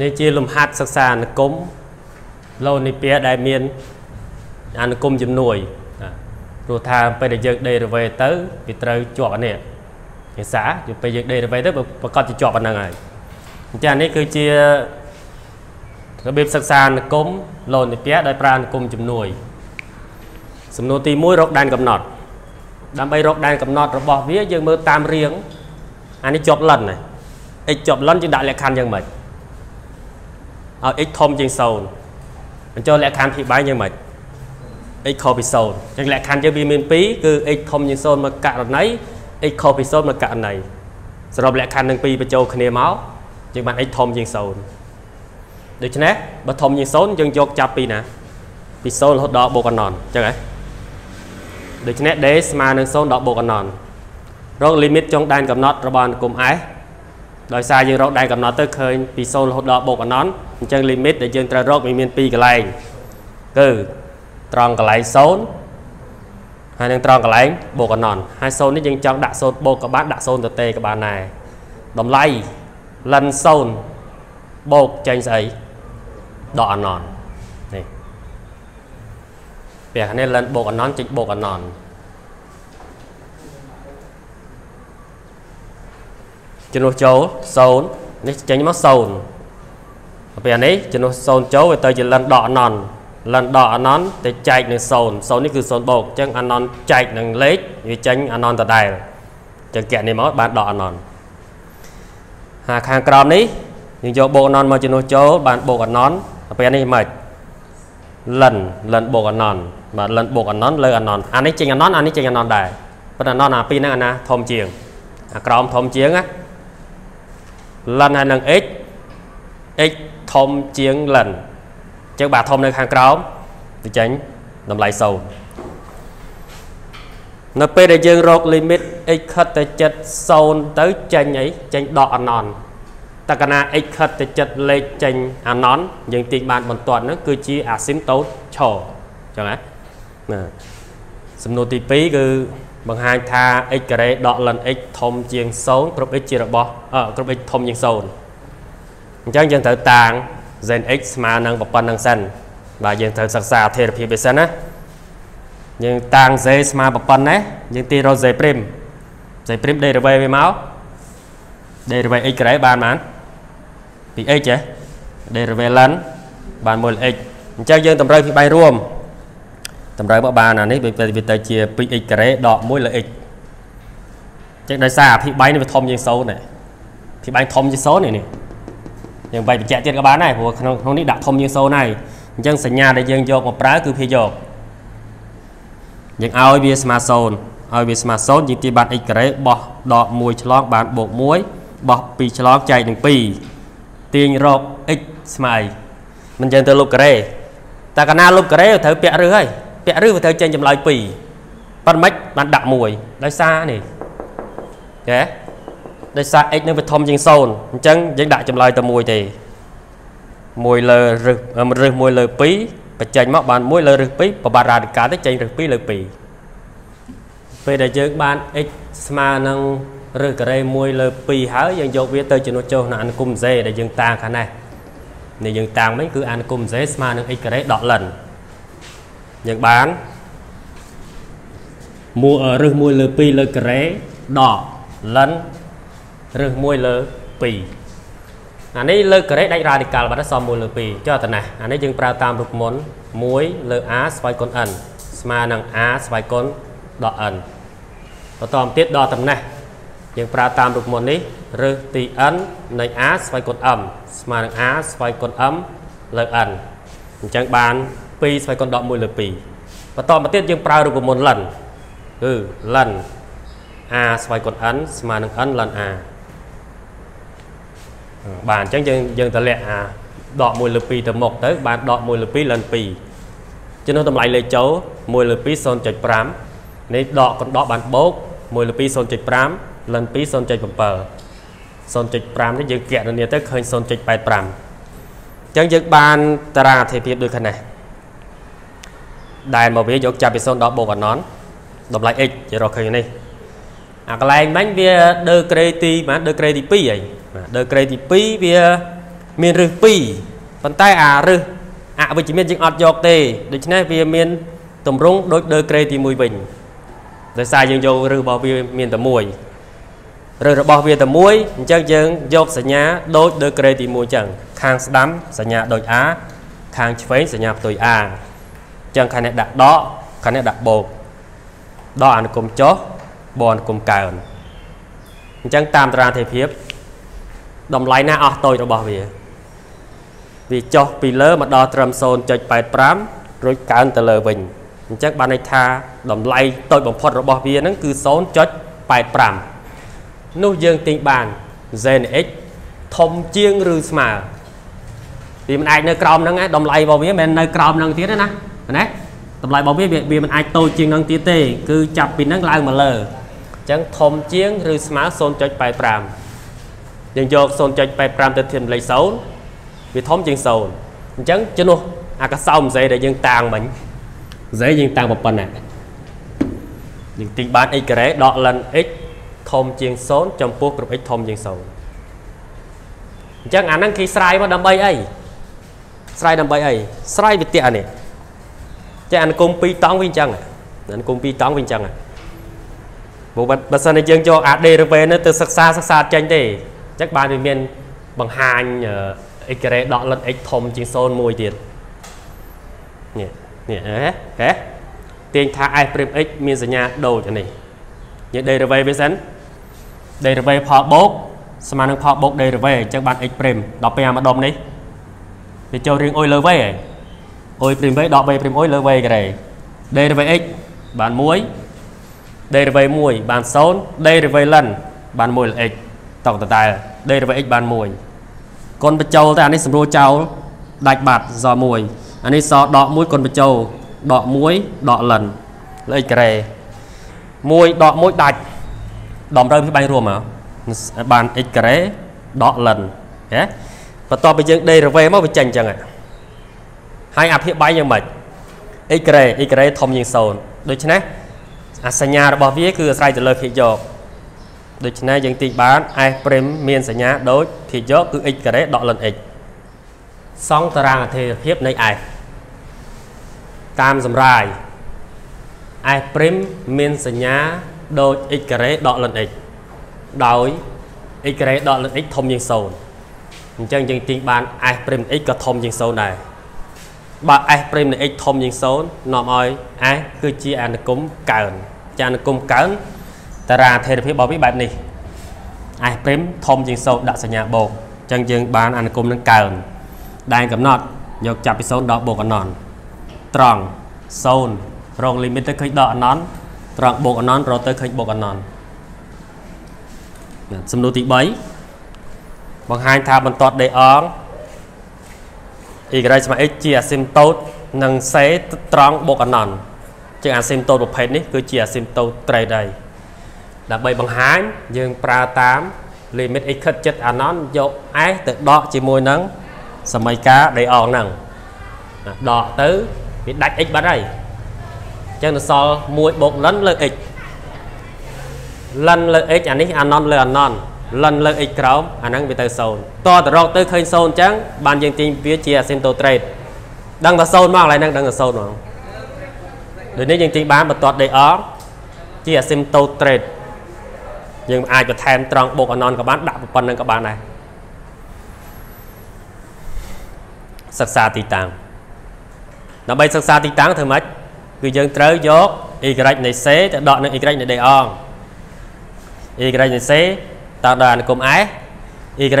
នេះជាលំហាត់សិក្សាអនុគមលោនិពាដែលមានអនុគមជំនួយព្រោះថាពេលដែលយើង derivative ទៅវាត្រូវជាប់អានេះភាសាពេលយើង derivative ទៅប្រកាសជាជាប់អាហ្នឹងហើយអញ្ចឹងនេះគឺជារបៀបសិក្សាអនុគមលោនិពាដោយប្រើអនុគមជំនួយសំណួរទី1រកដែនកំណត់ ដើម្បីរកដែនកំណត់របស់វាយើងមើលតាមរៀងអានេះជាប់លិនណា x ជាប់លិនយើងដាក់លក្ខខណ្ឌយ៉ាងម៉េច ឲ្យ x ធំជាង0បញ្ចូលលក្ខខណ្ឌភិបាលយ៉ាងម៉េច x ខុសពី0អញ្ចឹងលក្ខខណ្ឌយើងវាមាន2គឺ x ធំជាង0មកករណី x ខុសពី0មកករណីសរុបលក្ខខណ្ឌនឹង2បញ្ចូលគ្នាមកយើងបាន x ធំជាង0ដូច្នេះបើធំជាង0យើងយកចាប់ពីណាពី0រហូតដល់បូកអណនអញ្ចឹងហ៎ដូច្នេះ d ស្មើនឹង0ដល់បូកអណនរកលីមីតចុងដែនកំណត់របស់អនុគម s ដោយសារយើងរកដែនកំណត់ទៅឃើញពី0រហូតដល់បូកអណន អញ្ចឹងលីមីតដែលយើងត្រូវរកវាមាន2កន្លែងគឺត្រង់កន្លែង0ហើយនឹងត្រង់កន្លែងបូកអណនហើយ0នេះយើងចង់ដាក់0បូកក៏បានដាក់0ទៅទេក៏បានដែរតម្លៃលិន0បូកចេញស្អីដកអណននេះពេលនេះលិនបូកអណនចេញបូកអណនជំនួសចូល0នេះចេញមក0 ពេលនេះជំនួស0ចូលវាទៅជាលិនដកអណនលិនដកអណនទៅចែកនឹង0 0នេះគឺ0បូកអញ្ចឹងអណនចែកនឹងលេខវាចេញអណនដដែលអញ្ចឹងកៈនេះមកបានដកអណនហើយខាងក្រោមនេះយើងយកបូកអណនមកជំនួសចូលបានបូកអណនពេលនេះមិនលិនលិនបូកអណនបាទលិនបូកអណនលើអណនអានេះចេញអណនអានេះចេញអណនដែរប៉ុន្តែអណនអាពីរហ្នឹងអាណាធំជាងអាក្រោមធំជាងណាលិនហើយនឹង x x ធំជាងលិនអញ្ចឹងបាទធំនៅខាងក្រោមទៅចេញតម្លៃ0នៅពេលដែលយើងរក limit x ខិតទៅចិត្ត0ទៅចេញអីចេញដកអណនតកណា x ខិតទៅចិត្តលេខចេញអណនយើងទាញបានបន្ទាត់ហ្នឹងគឺជា asymptote ឈរអញ្ចឹងណាសំណួរទី2គឺបង្ហាញថា x ការ៉េដកលិន x ធំជាង0គ្រប់ x ជារបស់អគ្រប់ x ធំជាង0 អញ្ចឹងយើងត្រូវតាង zen x ស្មើនឹងប៉ុណ្្នឹងសិនបាទយើងត្រូវសិក្សាអធិរភាពវាសិនណាយើងតាង z ស្មើប៉ុណ្ណេះយើងទីរក z' z' derivative វាមក derivative x ការ៉េបានបានពី x ហ៎ derivative ln បាន 1x អញ្ចឹងយើងតម្រូវពីបាយរួមតម្រូវមកបានអានេះវាទៅជា 2x ការ៉េដក1លើ x អញ្ចឹងដោយសារអភិបាយនេះវាធំជាង0ដែរអភិបាយធំជាង0នេះនេះ យើងបាយបញ្ជាក់ទៀតក៏បានដែរព្រោះក្នុងក្នុងនេះដាក់ធំជាង0ហើយអញ្ចឹងសញ្ញាដែលយើងយកមកប្រើគឺភាយកយើងឲ្យវាស្មើ0ឲ្យវាស្មើ0យើងទីបាន x ការ៉េបោះដក1ឆ្លងបានបូក1បោះ2ឆ្លងចែកនឹង2ទាញរក x ស្មើអីមិនចឹងទៅលុបការ៉េតែកាលណាលុបការ៉េត្រូវពាក់រឹសហើយពាក់ឬវាត្រូវចេញចម្លើយ2ប៉ុន្តែមិនបានដាក់1ដោយសារនេះចេះ ដោយសារ x នឹងវាធំជាង0អញ្ចឹងយើងដាក់ចម្លើយតែ1ទេ1លើរឹសរឹស1លើ2បញ្ចេញមកបាន1លើរឹស2ប្របាត់រ៉ាឌីកាល់ទៅចេញរឹស2លើ2ពេលដែលយើងបាន x ស្មើនឹងរឹសការ៉េ1លើ2ហើយយើងយកវាទៅជំនួសចុះនៅអនុគម z ដែលយើងតាំងខាងនេះនេះយើងតាំងមិញគឺអនុគម z ស្មើនឹង x ការ៉េដកលិនយើងបានមួយរឹស1លើ2លើការ៉េដកលិន រឹស1លើ2អានេះលើការ៉េដាច់រ៉ាឌីកាល់បាត់សម1លើ2ចុះតណាអានេះយើងប្រើតាមរូបមន្ត1លើ a ស្វ័យគុណ n ស្មើនឹង a ស្វ័យគុណដក n បន្តមកទៀតដល់តំណេះយើងប្រើតាមរូបមន្តនេះឬទី n នៃ a ស្វ័យគុណ m ស្មើនឹង a ស្វ័យគុណ m លើ n អញ្ចឹងបាន2ស្វ័យគុណដក1លើ2បន្តមកទៀតយើងប្រើរូបមន្តលិនគឺលិន a ស្វ័យគុណ n ស្មើនឹង n លិន a បាទអញ្ចឹងយើងយើងតម្លាក់អាដក1លើ2ទៅមុខទៅបានដក1លើ2លិន2ចំណុះតម្លៃលេខចូល1លើ2 0.5នេះដកកណ្ដកបានបូក1លើ2 0.5លិន2 0.7 0.5នេះយើងគណនាទៅឃើញ0.85អញ្ចឹងយើងបានតារាអធិភាពដូចខាងនេះដែលមកវាយកចាប់ពី0ដល់បូកអណនតម្លៃ x ជារកឃើញនេះអាកន្លែងមិញវាដឺក្រេទីបានដឺក្រេទី2ហី បាទដឺក្រេទី2វាមានរឹស2ប៉ុន្តែអារឹសអវិជ្ជមានយើងអត់យកទេដូច្នេះវាមានតម្រង់ដូចដឺក្រេទី1វិញដោយសារយើងយករឹសរបស់វាមានតែមួយឬរបស់វាតែមួយអញ្ចឹងយើងយកសញ្ញាដូចដឺក្រេទី1អញ្ចឹងខាងស្ដាំសញ្ញាដូច A ខាងឆ្វេងសញ្ញាផ្ទុយ A អញ្ចឹងខាងនេះដាក់ដកខាងនេះដាក់បូកដកអនុគមចុះបអនុគមកើនអញ្ចឹងតាមតារាទេភាព តម្លៃណាអស់តូចរបស់វាវាចុះពីលើមកដល់ត្រឹម0.85រួចកើនទៅលើវិញអញ្ចឹងបានន័យថាតម្លៃតូចបំផុតរបស់វាហ្នឹងគឺ0.85នោះយើងទិញបាន Zen X ធំជាងឬស្មើវាមិនអាចនៅក្រោមហ្នឹងឯងតម្លៃរបស់វាមិនមែននៅក្រោមហ្នឹងទៀតទេណាណាតម្លៃរបស់វាវាមិនអាចតូចជាងហ្នឹងទៀតទេ គឺចាប់ពីហ្នឹងឡើងមកលើអញ្ចឹងធំជាងឬស្មើ0.85 យើងយក0.85ទៅធៀបលេខ0វាធំជាង0អញ្ចឹងជំនួសអាកសោមសេដែលយើងតាំងមិញសេយើងតាំងប៉ុណ្ណាយើងទីបាន x ការ៉េដក ln x ធំជាង0ចំពោះគ្រប់ x ធំជាង0អញ្ចឹងអាហ្នឹងគេស្រាយមកដើម្បីអីស្រ័យដើម្បីអីស្រ័យវិទ្យានេះចេះអនុគម2តង់វិញអញ្ចឹងអនុគម2តង់វិញអញ្ចឹងបើបើសិនតែយើងយកអា derivative នេះទៅសិក្សាសិក្សាចេញទេអញ្ចឹងបានវាមានបង្ហាញ x ការ៉េដកលិត x ធំជាង0មួយទៀតនេះនេះហ៎ហ៎ទាញថា f' x មានសញ្ញាដូចនេះនិយាយ derivative វាសិន derivative ផលបូកស្មើនឹងផលបូក derivative អញ្ចឹងបាន x' ដល់ពេលអាម្ដុំនេះវាចូលរៀងអុយលើវេអុយព្រីមវេដកវេព្រីមអុយលើវេការ៉េ derivative x បាន1 derivative 1បាន0 derivative ln បាន1ល x តកតតែ derivative x បាន1គុណបញ្ចូលតែអានេះសម្រួលចោលដាច់បាត់ស1អានេះសដក1គុណបញ្ចូលដក1ដក ln លើ x ការ៉េ1ដក1ដាច់ដំរើពីបាញ់រួមមកបាន x ការ៉េដក ln ហ៎បន្ទាប់ពីយើង derivative មកវាចេញអញ្ចឹងហើយអភិបាយយ៉ាងម៉េច x ក្រេ x ក្រេធំជាង0ដូច្នេះអាសញ្ញារបស់វាគឺអាស្រ័យទៅលើភាគយក ដូច្នេះយើងទីបាន s' មានសញ្ញាដូចភាគយកគឺ x ការ៉េដកលិន x សង់តារាងអធិភាពនៃ s តាមសម្រាយ s' មានសញ្ញាដូច x ការ៉េដកលិន x ដោយ x ការ៉េដកលិន x ធំជាង0អញ្ចឹងយើងទាញបាន s' x ក៏ធំជាង0ដែរបើ s' នៃ x ធំជាង0នាំឲ្យ s គឺជាអនុគមកើនចាអនុគមកើន តារាថេរភាពរបស់វាបែបនេះ s' ធំជាង0ដាក់សញ្ញាបូកអញ្ចឹងយើងបានអនុគមនឹងកើនដែលកំណត់យកចាប់ពី0ដល់បូកអណនត្រង់0រងលីមីតទៅឃើញដកអណនត្រង់បូកអណនរកទៅឃើញបូកអណនសំណួរទី3បង្ហាញថាបន្ទាត់ដេអង y ស្មើ x ជាអាស៊ីមតូតនិងសេត្រង់បូកអណន្តជាងអាស៊ីមតូតប្រភេទនេះគឺជាអាស៊ីមតូតត្រេតហើយ ដើម្បីបង្ហាញយើងប្រើតាម limit x ខិតចិត្តអាណន្តយក s ទៅដកជាមួយនឹងសមីការដេអងហ្នឹងដកទៅវាដាច់ x បាត់ហើយអញ្ចឹងទៅសល់1បូកលិនលើ x លិនលើ x អានេះអាណន្តលើអាណន្តលិនលើ x ក្រោមអាហ្នឹងវាទៅ0តតរកទៅឃើញ0អញ្ចឹងបានយើងទាញវាជា asymptotrate ដឹងថា0មកកន្លែងហ្នឹងដឹងថា0មកដូចនេះយើងទាញបានបន្ទាត់ dr ជា asymptotrate យើងអាចបន្ថែមត្រង់បូកអណនក៏បានដាក់ប៉ុណ្្នឹងក៏បានដែរសិក្សាទីតាំងដើម្បីសិក្សាទីតាំងធ្វើម៉េចគឺយើងត្រូវយក y នៃ c ទៅដកនឹង y នៃ dr y នៃ c តើដល់អនុគម s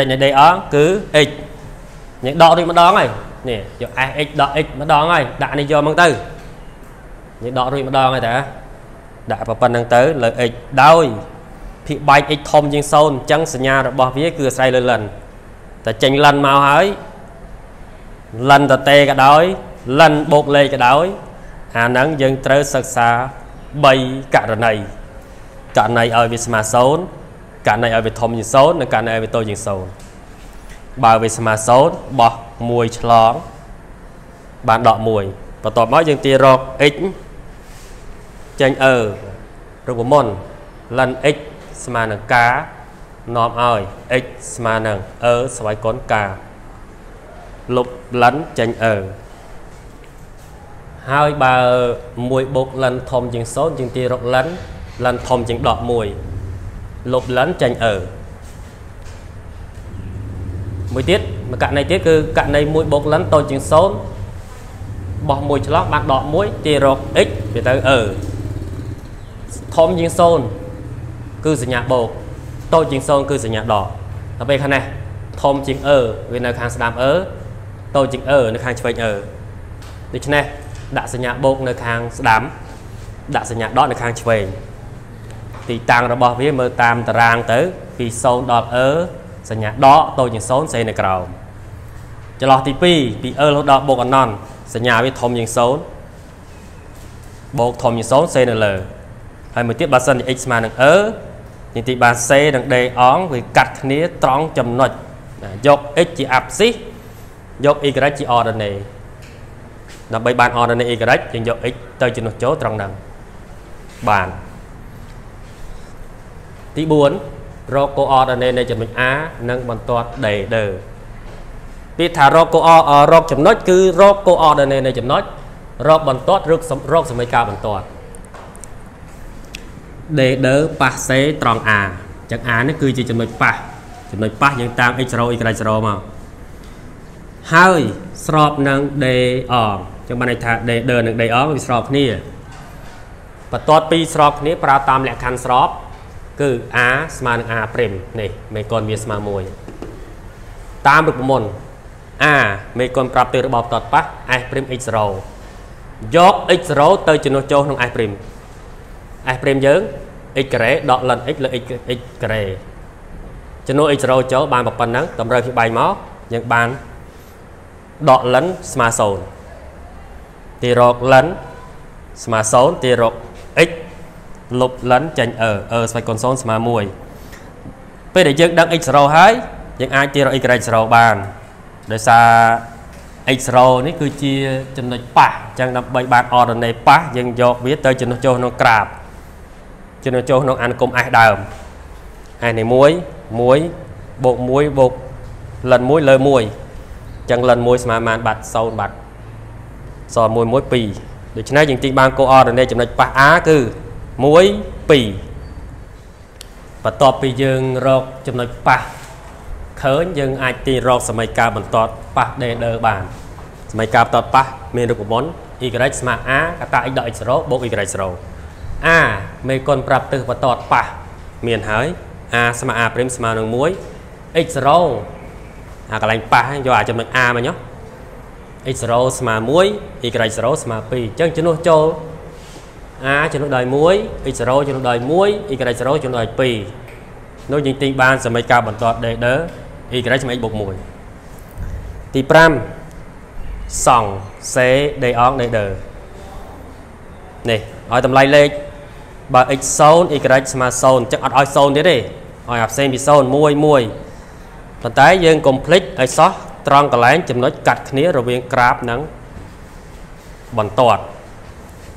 y នៃ dr គឺ x នេះដករួចម្ដងហើយនេះយក s x ដក x ម្ដងហើយដាក់នេះយកមកទៅនេះដករួចម្ដងហើយតាដាក់ប៉ុណ្្នឹងទៅលើ x ដោយ ភាគបែក x ធំជាង0អញ្ចឹងសញ្ញារបស់វាគឺអាស្រ័យលើ ln តែចេញ ln មកហើយ ln តតេក៏ដោយ ln បូកលេខក៏ដោយអាហ្នឹងយើងត្រូវសិក្សា3ករណីករណីឲ្យវាស្មើ0ករណីឲ្យវាធំជាង0និងករណីឲ្យវាតូចជាង0បើវាស្មើ0បោះ1ឆ្លងបានដក1បន្ទាប់មកយើងទារក x ចេញអឺរូបមន្ត ln x ស្មើនឹងការនាំឲ្យ x ស្មើនឹងអឺស្វ័យកុនការលុបលិនចេញអឺហើយបើ1បូកលិនធំជាង0ជាងទីរកលិនលិនធំជាងដក1លុបលិនចេញអឺមួយទៀតមួយករណីទៀតគឺករណី1បូកលិនតូចជាង0បោះមួយឆ្លោះបានដក1ទីរក x វាទៅអឺធំជាង0 គឺសញ្ញាបូកតូចជាង0គឺសញ្ញាដកដល់ពេលខាងនេះធំជាងអឺវានៅខាងស្ដាំអឺតូចជាងអឺនៅខាងឆ្វេងអឺដូច្នេះដាក់សញ្ញាបូកនៅខាងស្ដាំដាក់សញ្ញាដកនៅខាងឆ្វេងទីតាំងរបស់វាមើលតាមតារាងទៅពី0ដល់អឺសញ្ញាដកតូចជាង0ស្អីនៅក្រោមចន្លោះទី2ពីអឺរហូតដល់បូកអណន់សញ្ញាវាធំជាង0បូកធំជាង0សេនៅលើហើយមួយទៀតបើសិនជា x ស្មើនឹងអឺ នីតិបាន c និង d អងវាកាត់គ្នាត្រង់ចំណុចយក x ជា abscissa យក y ជា ordinate ដើម្បីបាន ordinate y យើងយក x ទៅជំនួសចូលត្រង់ហ្នឹងបានទី4រក coordinate នៃចំណុច A និងបន្ទាត់ D ដឺពាក្យថារក co រកចំណុចគឺរក coordinate នៃចំណុចរកបន្ទាត់ឬរកសមីការបន្ទាត់ D ដឺប៉ះសេត្រង់ A ចឹង A នេះគឺជាចំណុចប៉ះចំណុចប៉ះយើងតាម x0 y0 មកហើយស្របនឹង D អងចឹងបានន័យថា D ដឺនិង D អងវាស្របគ្នាបន្ទាត់ពីរស្របគ្នាប្រើតាមលក្ខខណ្ឌស្រប គឺ a ស្មើនឹង a' នេះមេកុនវាស្មើ1តាមរូបមន្ត a មេកុនប្រាប់ទៅរបបតតប៉ះ s' x0 យក x0 ទៅជំនួសចូលក្នុង s' s' យើង x ការ៉េដកលិន x លើ x x ការ៉េជំនួស x0 ចូលបានប៉ុណ្ណឹងតម្រូវពីបាយមកយើងបានដកលិនស្មើ0ទីរកលិនស្មើ0ទីរក x លុបលិនចេញអឺអឺស្វ័យកូន0ស្មើ1ពេលដែលយើងដឹង x0 ហើយយើងអាចទារក y 0បានដោយសារ x0 នេះគឺជាចំណុចប៉ះអញ្ចឹងដើម្បីបាន ordinate ប៉ះយើងយកវាទៅចំណុចចូលក្នុងក្រាប ចំណុចចូលក្នុងអនុគម s ដើម s នេះ1 1បូក1បូកលិន1លើ1អញ្ចឹងលិន1ស្មើបានបាត់0បាត់សល់1 1 2ដូច្នេះយើងទីបាន coordinate ចំណុចប៉ះ A គឺ1 2បន្ទាប់ពីយើងរកចំណុចប៉ះឃើញយើងអាចទីរកសមីការបន្ទាត់ប៉ះដេដឺបានសមីការបន្ទាត់ប៉ះមានរូបមន្ត y ស្មើ a កតា x ដល់ x0 បូក y 0 a មេគុណប្រាប់ទិសបន្ទាត់ប៉ះមានហើយ a ស្មើ a' ស្មើនឹង1 x0 អាកន្លែងប៉ះយកអាចំណុច a មកញោះ x0 ស្មើ1 y 0ស្មើ2អញ្ចឹងជំនួសចូល a ជំនួសដោយ1 x0 ជំនួសដោយ1 y 0ជំនួសដោយ2នោះយើងទិញបានសមីការបន្ទាត់ d ដឺ y ស្មើ x បូក1ទី5សង់ c d អង d ដឺនេះឲ្យតម្លៃលេខ បើ x 0 y ស្មើ0អញ្ចឹងអត់ឲ្យ0ទៀតទេឲ្យអាផ្សេងពី0 1 1ប៉ុន្តែយើងកុំភ្លេចឲ្យសោះត្រង់កន្លែងចំណុចកាត់គ្នារវាងក្រាបនិងបន្ទាត់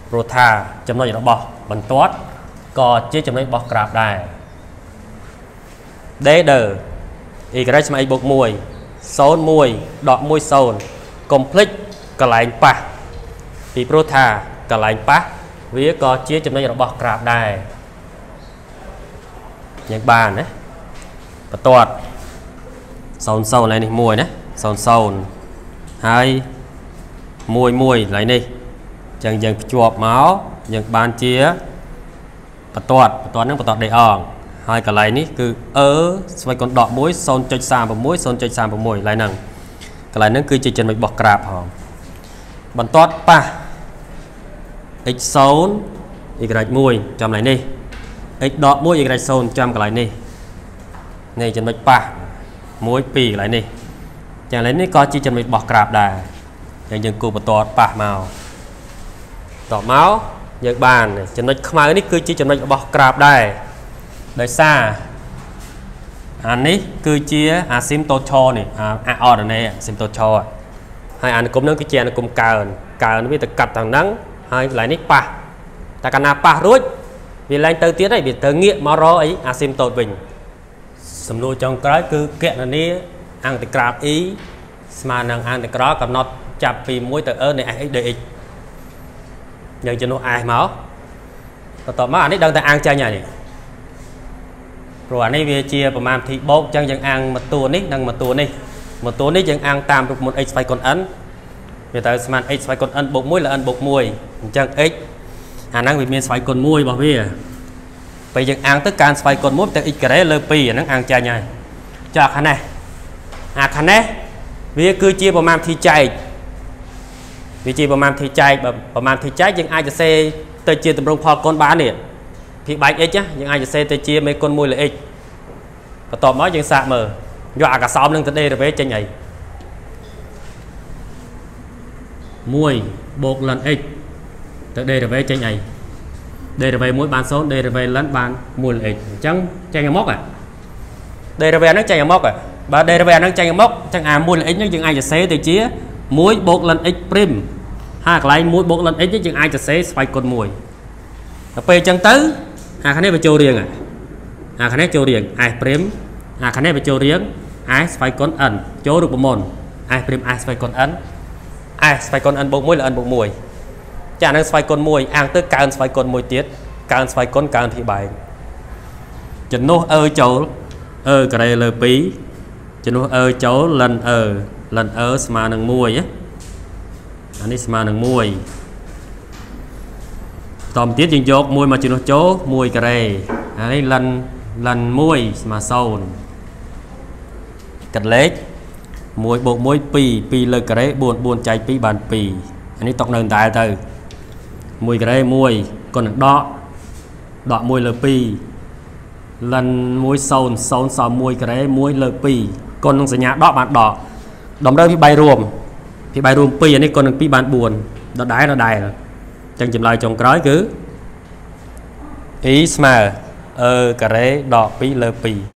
ព្រោះថាចំណុចរបស់បន្ទាត់ក៏ជាចំណុចរបស់ក្រាបដែរ D ដឺ y ស្មើ x បូក1 0 1ដក1 0កុំភ្លេចកន្លែងប៉ះពីព្រោះថាកន្លែងប៉ះ វាក៏ជាចំណុចរបស់ក្រាបដែរយ៉ាងបានណាបន្ទាត់0 0ឡើយនេះ1ណា0 0ហើយ1 1ឡើយនេះចឹងយើងភ្ជាប់មកយើងបានជាបន្ទាត់បន្ទាត់ហ្នឹងបន្ទាត់ដេអងហើយកន្លែងនេះគឺអឺស្វ័យកូនដក1 0.36 0.36ឡើយហ្នឹងកន្លែងហ្នឹងគឺជាចំណុចរបស់ក្រាបផងបន្ទាត់ប៉ះ x0 y1 ចំកន្លែងនេះ x ដក1 y0 ចំកន្លែងនេះនេះចំណុចប៉ះ1 2កន្លែងនេះចឹងកន្លែងនេះក៏ជាចំណុចរបស់ក្រាបដែរយ៉ាងយើងគូបន្ទាត់ប៉ះមកតមកយើងបានចំណុចខ្មៅនេះគឺជាចំណុចរបស់ក្រាបដែរដោយសារអានេះគឺជាអាស៊ីមតូឆនេះអាអរណេអាស៊ីមតូឆហើយអានុគមនឹងគឺជាអានុគមកើនកើនវាទៅកាត់ទាំងហ្នឹង ហើយកន្លែងនេះប៉ះតែកាលណាប៉ះរួចវាឡើងទៅទៀតហើយវាទៅងាកមករកអីអាស៊ីមតូតវិញសំណួរចុងក្រោយគឺកណនីអង្គតិក្រាប e ស្មើនឹងអានតក្រកំណត់ចាប់ពី1ទៅ e នៃ sx ដោយ x យើងជំនួស s មកបន្ទាប់មកអានេះដឹងតែអាងចាញ់ហើយនេះព្រោះអានេះវាជាប្រមាណវិធីបូកអញ្ចឹងយើងអាងមកតួនេះនិងមកតួនេះមកតួនេះយើងអាងតាមរូបមន្ត x ស្វ័យកុន n វាទៅស្មើ x ស្វ័យកុន n បូក1លើ n បូក1អញ្ចឹង x អាហ្នឹងវាមានស្វ័យកុន1របស់វាពេលយើងអាងទៅកើនស្វ័យកុន1ទៅ x ការ៉េលើ2អាហ្នឹងអាងចាញ់ហើយចាខាងនេះអាខាងនេះវាគឺជាប្រមាណវិធីចែកវាជាប្រមាណវិធីចែកប្រមាណវិធីចែកយើងអាចសរសេរទៅជាតម្រងផលកុនបាននេះភាគបែក x យើងអាចសរសេរទៅជាមេគុណ1លើ x បន្ទាប់មកយើងសាកមើលយកអាកសោមនឹងទៅ derivative ចេញអី 1បូក ln x ទៅ derivative ចេញអី derivative 1បាន0 derivative ln បាន1លើ x អញ្ចឹងចេញមកមក derivative ហ្នឹងចេញមកបើ derivative ហ្នឹងចេញមកអញ្ចឹងអា1លើ x ហ្នឹងយើងអាចសរសេរទៅជា1បូក ln x ព្រីមហើយកន្លែង1បូក ln x នេះយើងអាចសរសេរស្វ័យគុណ1ដល់ពេលអញ្ចឹងទៅអាខាងនេះវាចូលរៀងអាខាងនេះចូលរៀង s ព្រីមអាខាងនេះវាចូលរៀង s ស្វ័យគុណ n ចូលរូបមន្ត s ព្រីម s ស្វ័យគុណ n s ស្វ័យគុណ n បូក1លើ n បូក1ចាហ្នឹងស្វ័យគុណ1អាងទៅកើនស្វ័យគុណ1ទៀតកើនស្វ័យគុណកើនធីបែងជំនួសអឺចូលអឺការ៉េលើ2ជំនួសអឺចូលលិនអឺលិនអឺស្មើនឹង1ណាអានេះស្មើនឹង1តមទៀតយើងយក1មកជំនួសចូល1ការ៉េអានេះលិនលិន1ស្មើ0កាត់លេខ1 បូក1 2 2លើការ៉េ4 4ចែក2បាន2អានេះຕົកនៅដដែលទៅ1ការ៉េ1គុណនឹងដកដក1លើ2លិន1 0 0សម1ការ៉េ1លើ2គុណនឹងសញ្ញាដកបានដកតម្រូវពី3រួមពី3រួម2អានេះគុណនឹង2បាន4ដដែលដដែលអញ្ចឹងចម្លើយចុងក្រោយគឺ e ស្មើ e ការ៉េដក2លើ2